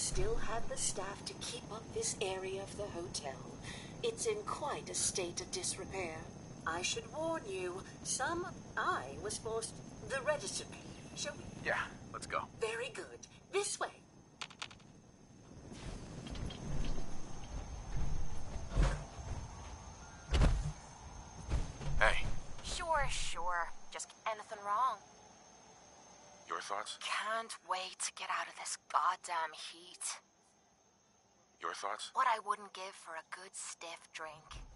still have the staff to keep up this area of the hotel. It's in quite a state of disrepair. I should warn you, some I was forced the register. Shall we? Yeah, let's go. Very good. This way. Hey, Sure, sure. Just anything wrong. Your thoughts? Can't wait to get out of this goddamn heat. Your thoughts? What I wouldn't give for a good stiff drink.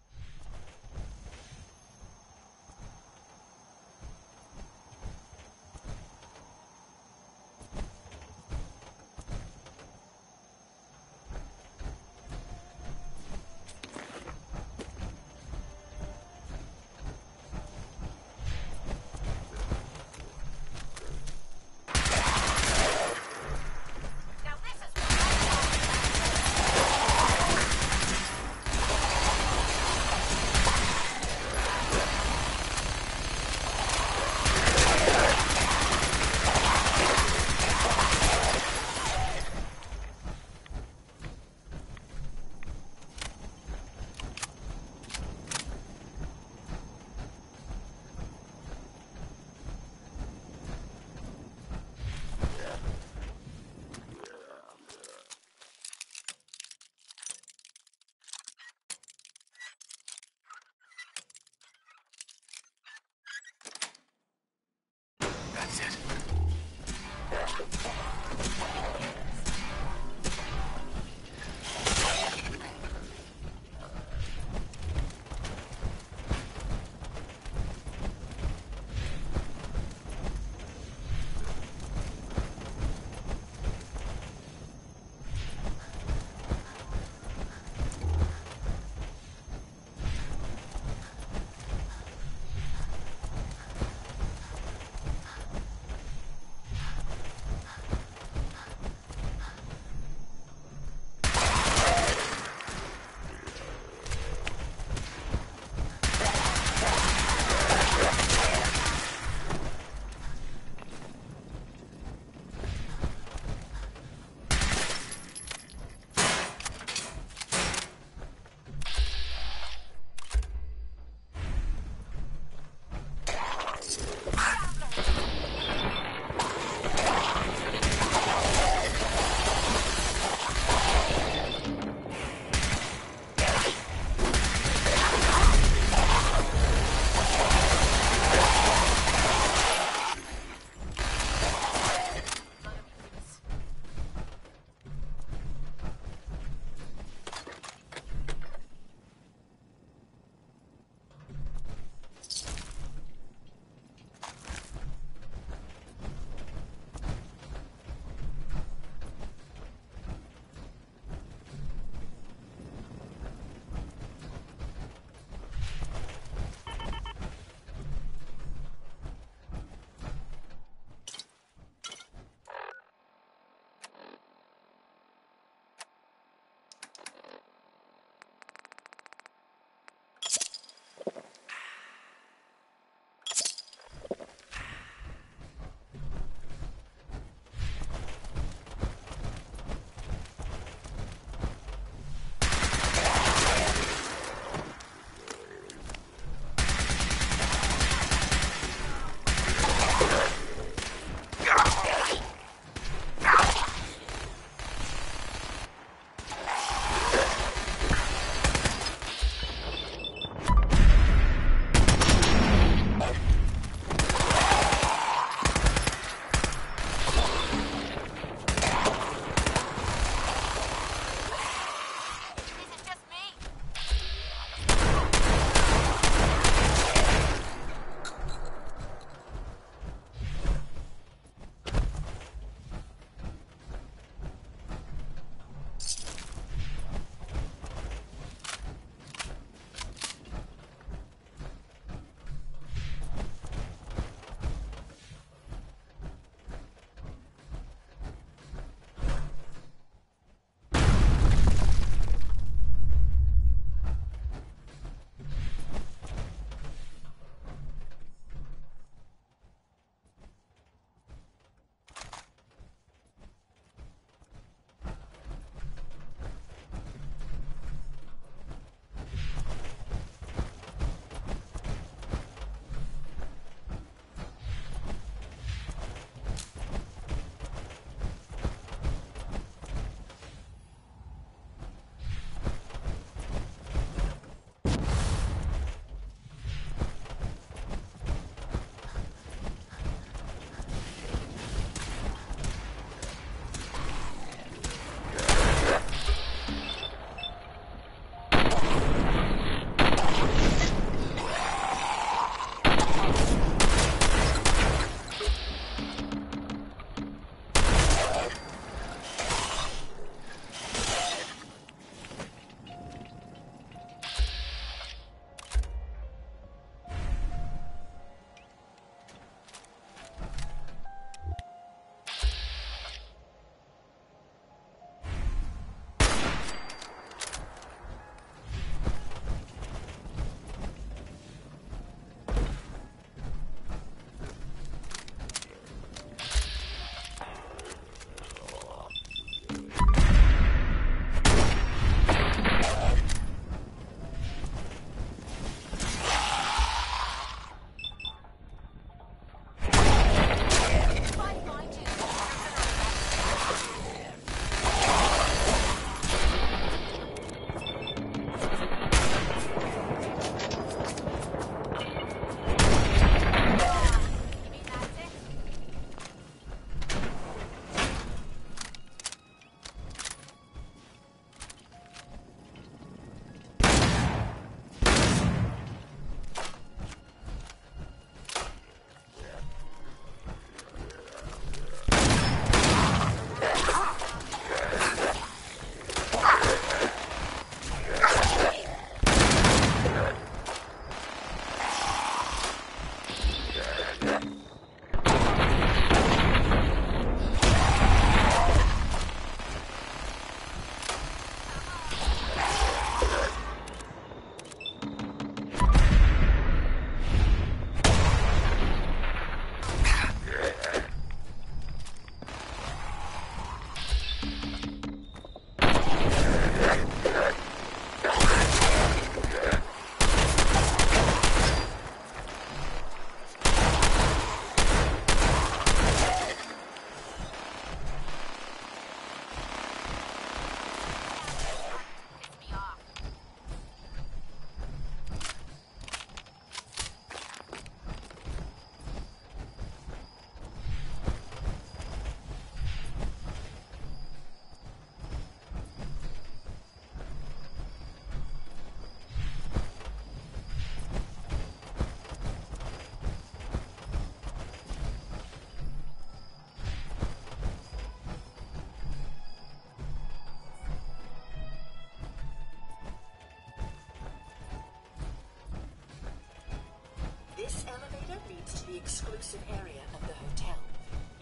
Exclusive area of the hotel.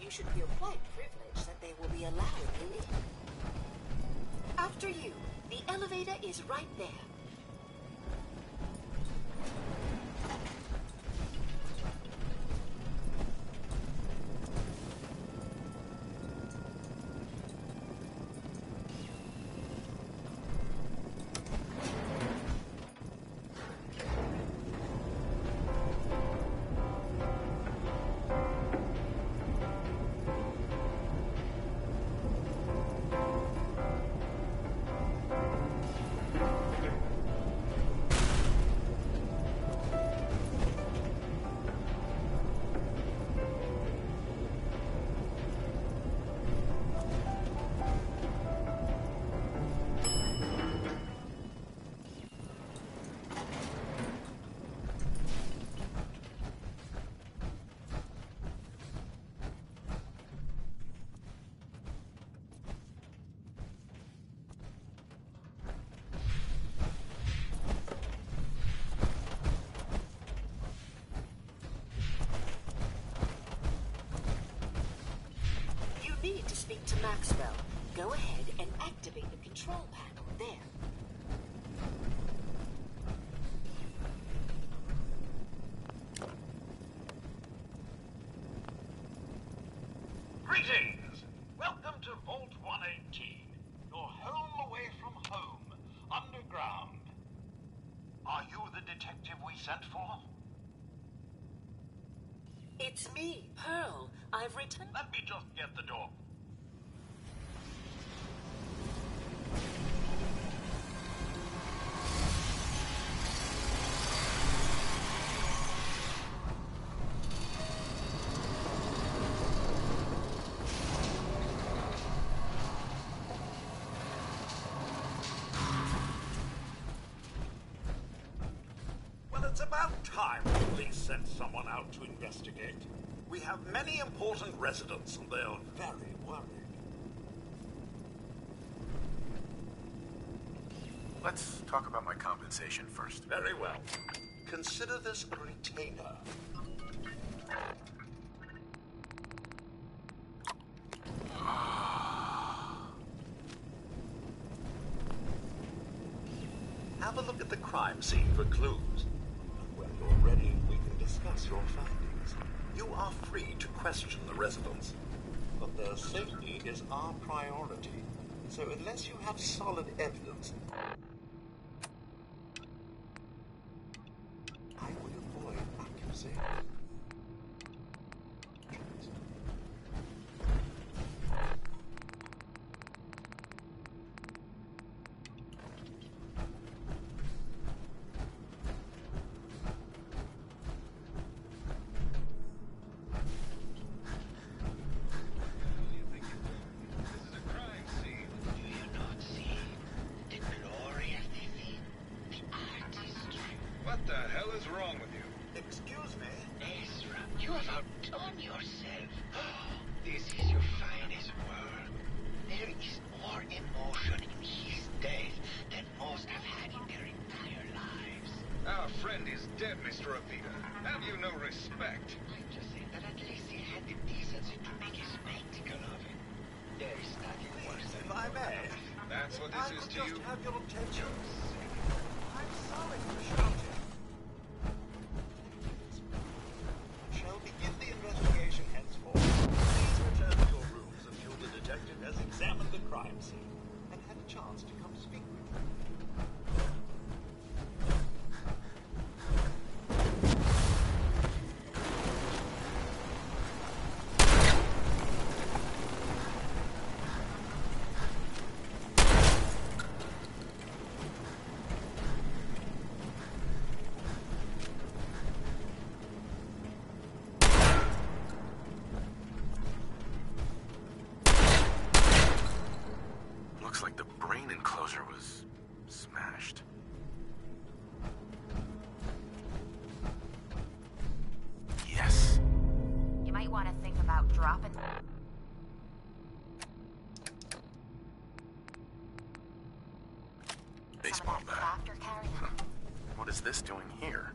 You should feel quite privileged that they will be allowing you in. After you, the elevator is right there. Maxwell. Go ahead and activate the control panel there. Greetings! Welcome to Vault 118, your home away from home, underground. Are you the detective we sent for? It's me, Pearl. I've returned. Let me just get the door. About time the police sent someone out to investigate. We have many important residents, and they're very worried. Let's talk about my compensation first. Very well. Consider this a retainer. Have a look at the crime scene for clues. Are free to question the residents, but their safety is our priority. So unless you have solid evidence, What the hell is wrong with you? Excuse me? Ezra, you have outdone yourself. This is your finest work. There is more emotion in his death than most have had in their entire lives. Our friend is dead, Mr. Avita. Have you no respect? I'm just saying that at least he had the decency to make a spectacle of it. There is nothing worse than If I may, That's what I this is could to just you? have your attention. Smashed. Yes. You might want to think about dropping. Baseball some of bat. What is this doing here?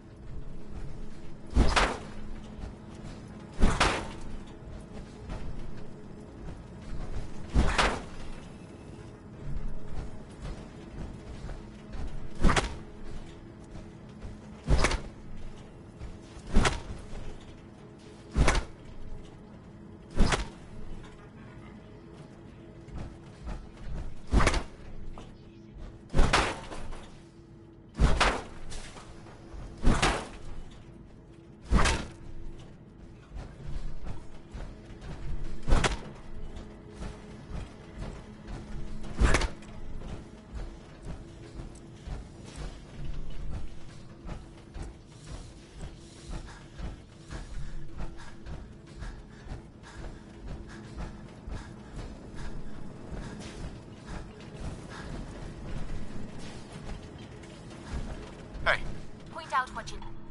out what you know.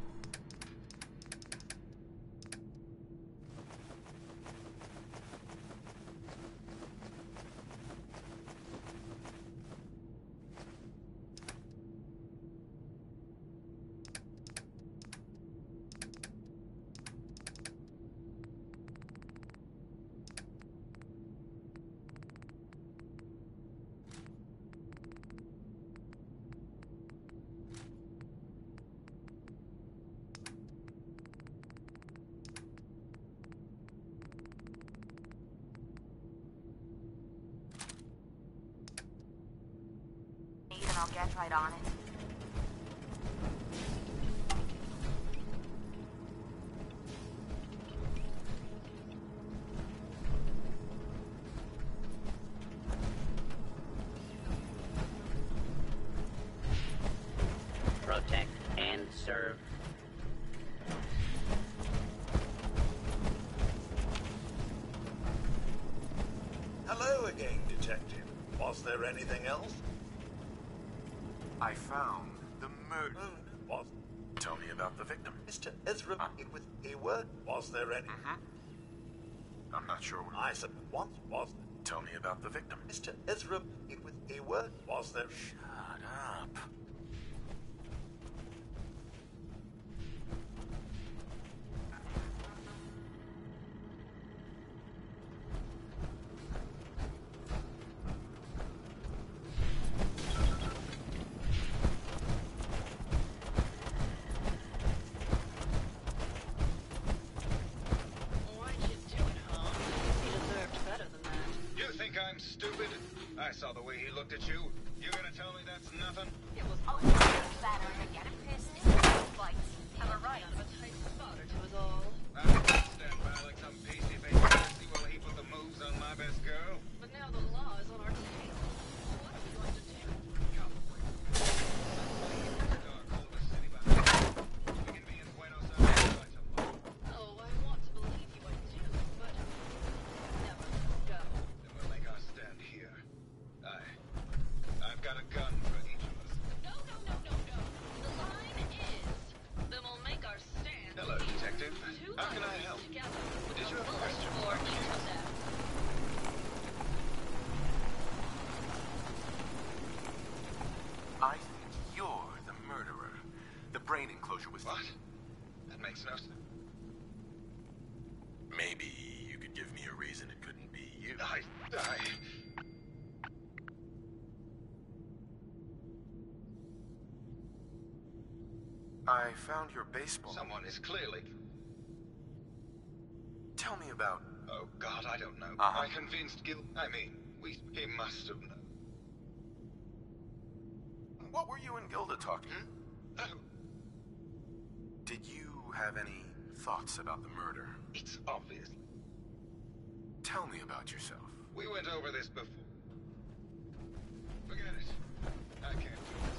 I'll get right on it. protect, and serve. Hello again, Detective. Was there anything else? I found the murder. Hmm. Was Tell me about the victim. Mr. Ezra in with a word? Was there any? Mm-hmm. I'm not sure what. I said what was Tell me about the victim. Mr. Ezra in with a word? Was there? Shut up. You I'm stupid? I saw the way he looked at you. You gonna tell me that's nothing? It was you better to get him pissed. in Fights. Am I right? kind of a tight spot or two is all. I can't stand by like some pasty faced pussy while he put the moves on my best girl. I found your baseball. Someone is clearly... Tell me about. Oh, God, I don't know. Uh-huh. I convinced Gil... I mean, we... He must have known. What were you and Gilda talking? Oh, Did you have any thoughts about the murder? it's obvious. Tell me about yourself. We went over this before. Forget it. I can't do